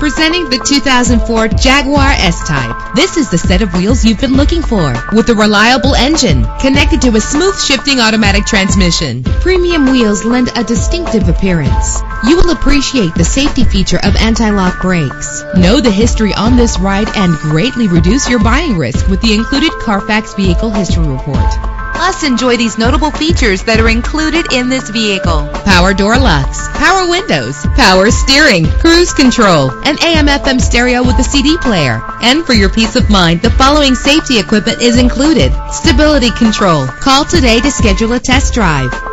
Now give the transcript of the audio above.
Presenting the 2004 Jaguar S-Type. This is the set of wheels you've been looking for with a reliable engine connected to a smooth shifting automatic transmission. Premium wheels lend a distinctive appearance. You will appreciate the safety feature of anti-lock brakes. Know the history on this ride and greatly reduce your buying risk with the included Carfax Vehicle History Report. Plus, enjoy these notable features that are included in this vehicle. Power door locks, power windows, power steering, cruise control, an AM FM stereo with a CD player. And for your peace of mind, the following safety equipment is included. Stability control. Call today to schedule a test drive.